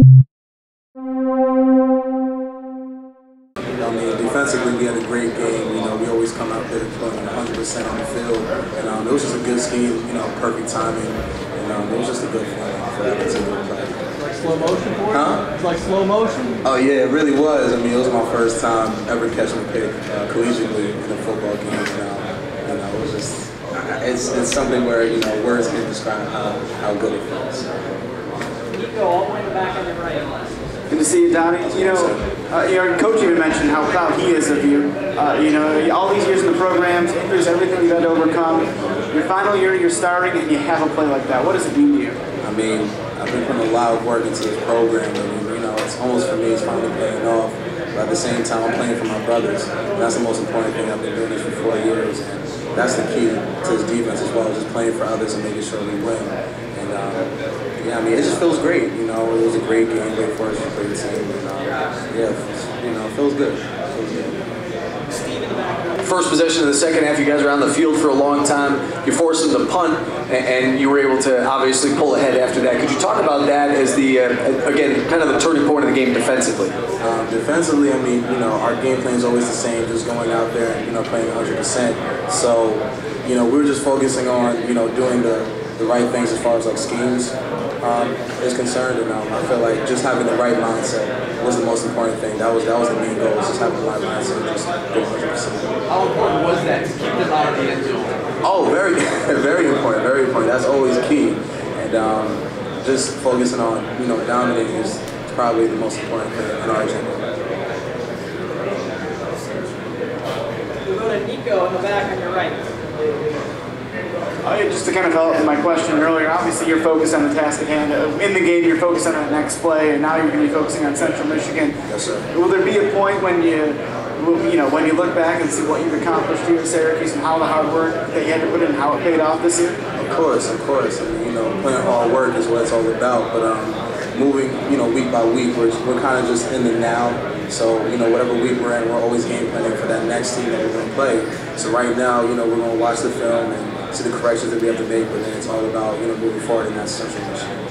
I mean, defensively, we had a great game. You know, we always come out there playing 100% on the field. And um, it was just a good scheme, you know, perfect timing. And um, it was just a good feeling for that particular play. Like slow motion for you? Huh? It's like slow motion? Oh, yeah, it really was. I mean, it was my first time ever catching a pick uh, collegiately in a football game. And, um, you know, it was just, it's, it's something where, you know, words can't describe how, how good it feels. Nico, all the way in the back on your right. Good to see you, Donnie. You know, uh, your coach even mentioned how proud he is of you. Uh, you know, all these years in the programs, injuries, everything you've had to overcome. Your final year, you're starting, and you have a play like that. What does it mean to you? I mean, I've been putting a lot of work into this program, and you know, it's almost for me, it's finally paying off. But at the same time, I'm playing for my brothers, and that's the most important thing. I've been doing this for four years, and that's the key to this defense as well, as just playing for others and making sure we win. Yeah, I mean, it just feels great. You know, it was a great game, great for us, great team, and um, yeah, you know, it feels good. It feels good. First possession of the second half, you guys were on the field for a long time. You forced them to punt, and you were able to obviously pull ahead after that. Could you talk about that as the, uh, again, kind of the turning point of the game defensively? Um, defensively, I mean, you know, our game plan is always the same, just going out there and, you know, playing 100%. So, you know, we were just focusing on, you know, doing the, the right things as far as like schemes um, is concerned. And um, I feel like just having the right mindset was the most important thing. That was that was the main goal, was just having the right mindset and just go 100%. How important was that to keep them out of the end zone? Oh, very, very important, very important. That's always key. And um, just focusing on, you know, dominating is probably the most important thing in our agenda. We'll go to Nico in the back on your right. Yeah, just to kind of follow up my question earlier, obviously you're focused on the task at hand. Uh, In the game, you're focused on that next play, and now you're going to be focusing on Central Michigan. Yes, sir. Will there be a point when you, you know, when you look back and see what you've accomplished here at Syracuse and how the hard work that you had to put in, how it paid off this year? Of course, of course. I mean, you know, playing hard work is what it's all about. But um, moving, you know, week by week, we're, we're kind of just in the now. So, you know, whatever week we're in, we're always game planning for that next team that we're going to play. So right now, you know, we're going to watch the film and see the corrections that we have to make. But then it's all about, you know, moving forward in that Central Michigan.